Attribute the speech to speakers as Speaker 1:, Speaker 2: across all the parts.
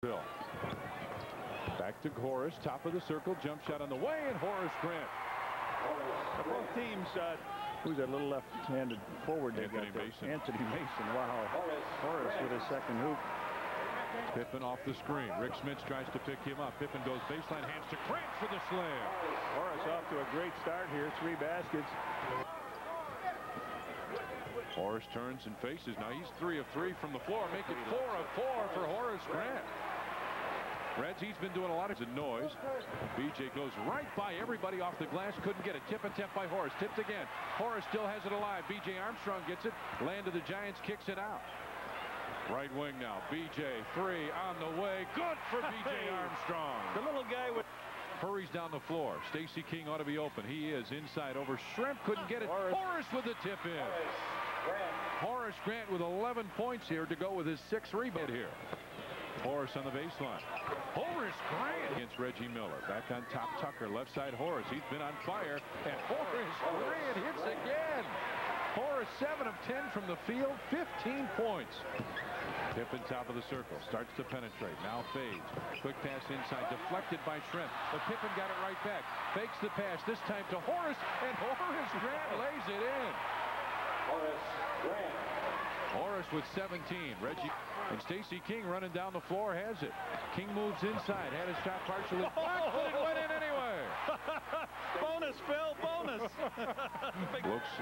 Speaker 1: Bill. Back to Horace, top of the circle, jump shot on the way, and Horace Grant.
Speaker 2: Both teams, uh, who's that little left-handed forward they
Speaker 1: Anthony
Speaker 2: got there?
Speaker 1: Mason.
Speaker 2: Anthony Mason, wow. Horace Horace with his second hoop.
Speaker 1: Pippen off the screen. Rick Smits tries to pick him up. Pippen goes baseline, hands to Grant for the slam.
Speaker 2: Horace off to a great start here, three baskets.
Speaker 1: Horace turns and faces. Now he's three of three from the floor. Make it four of four for Horace Grant. Reds, he's been doing a lot of noise. BJ goes right by everybody off the glass. Couldn't get a Tip attempt by Horace. Tipped again. Horace still has it alive. BJ Armstrong gets it. Land of the Giants kicks it out. Right wing now. BJ three on the way. Good for BJ Armstrong.
Speaker 2: The little guy with
Speaker 1: Hurries down the floor. Stacy King ought to be open. He is inside over Schrempf. Couldn't get it.
Speaker 2: Horace.
Speaker 1: Horace with the tip in. Horace Grant with 11 points here to go with his sixth rebound here. Horace on the baseline. Horace Grant against Reggie Miller. Back on top Tucker. Left side Horace. He's been on fire. And Horace Grant hits again. Horace 7 of 10 from the field. 15 points. Pippen top of the circle. Starts to penetrate. Now fades. Quick pass inside. Deflected by Schrempf. But Pippen got it right back. Fakes the pass. This time to Horace. And Horace Grant lays it in. Horace with 17. Reggie and Stacy King running down the floor has it. King moves inside. Had his shot partially blocked, but it went in anyway.
Speaker 2: bonus, Phil, bonus.
Speaker 1: Looks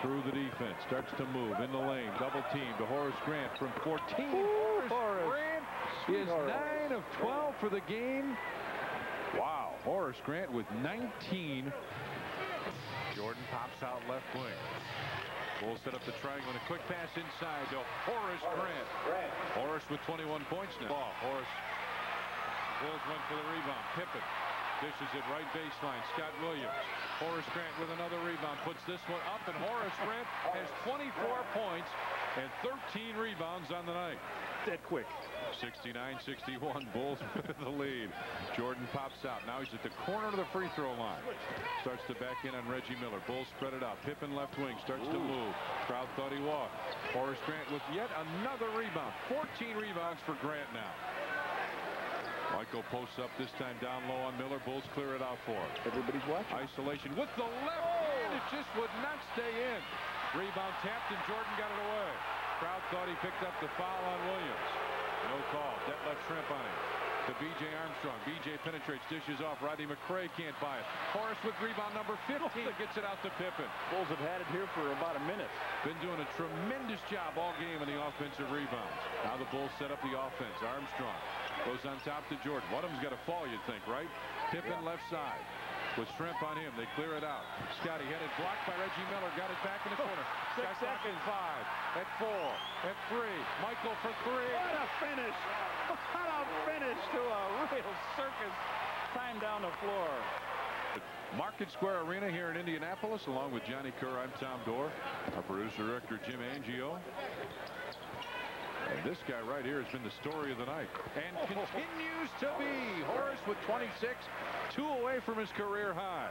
Speaker 1: through the defense. Starts to move in the lane. Double team to Horace Grant from 14. Horace,
Speaker 2: Horace.
Speaker 1: Grant is
Speaker 2: Horace.
Speaker 1: 9 of 12 for the game. Wow. Horace Grant with 19. Jordan pops out left wing. Bulls set up the triangle and a quick pass inside to Horace Grant. Horace with 21 points now. Ball. Horace. Bulls went for the rebound. Pippen dishes it right baseline. Scott Williams. Horace Grant with another rebound. Puts this one up and Horace Grant has 24 points and 13 rebounds on the night.
Speaker 2: That quick.
Speaker 1: 69-61 Bulls with the lead. Jordan pops out. Now he's at the corner of the free throw line. Starts to back in on Reggie Miller. Bulls spread it out. Pippen left wing starts to move. Crowd thought he walked. Horace Grant with yet another rebound. 14 rebounds for Grant now. Michael posts up this time down low on Miller. Bulls clear it out for him.
Speaker 2: Everybody's watching.
Speaker 1: Isolation with the left hand. It just would not stay in. Rebound tapped and Jordan got it away. Crowd thought he picked up the foul on Williams. No call. Detlef Schrempf on him. To B.J. Armstrong. B.J. penetrates, dishes off. Rodney McCray can't buy it. Horace with rebound number 15 gets it out to Pippen.
Speaker 2: Bulls have had it here for about a minute.
Speaker 1: Been doing a tremendous job all game in the offensive rebounds. Now the Bulls set up the offense. Armstrong goes on top to Jordan. One of them's got to fall, you'd think, right? Pippen left side. With Schrempf on him, they clear it out. Scotty had it blocked by Reggie Miller. Got it back in the oh, corner.
Speaker 2: Six seconds.
Speaker 1: five. At four. At three. Michael for three.
Speaker 2: What a finish. What a finish to a real circus. Time down the floor.
Speaker 1: Market Square Arena here in Indianapolis, along with Johnny Kerr. I'm Tom Dore. Our producer director Jim Angio. And this guy right here has been the story of the night and continues to be. Horace with 26, two away from his career high.